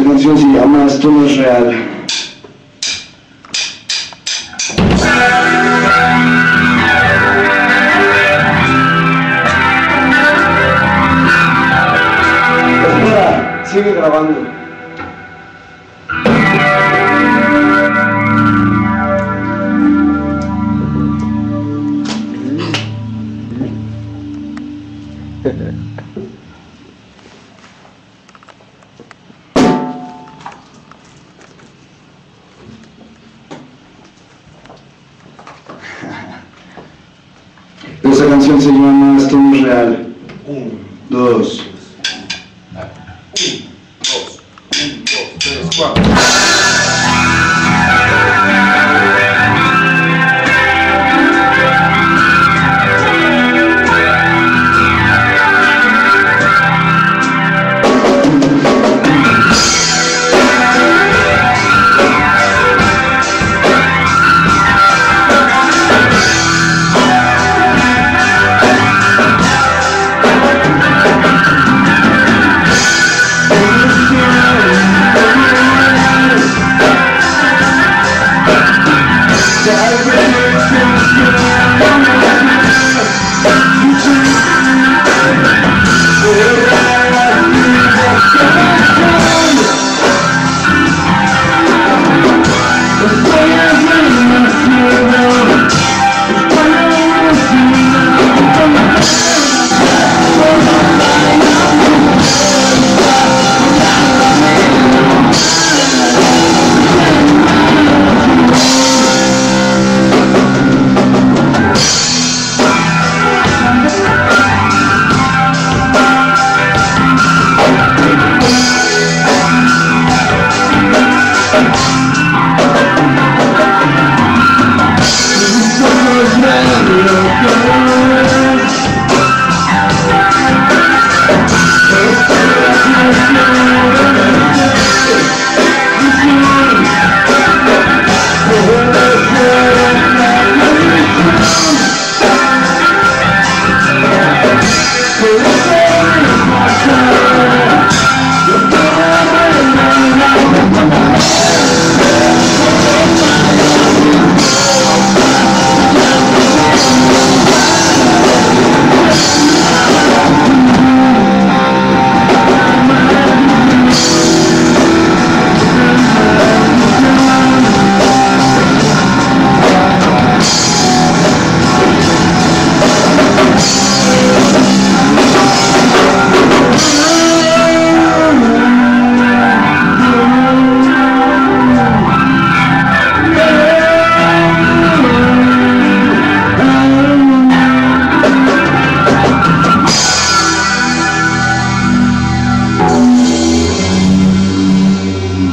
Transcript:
Esta canción se llama Esto no es real. Espera, sigue grabando. Esa canción se llama Esto no es real. Un, Dos.